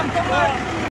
con, con ơi.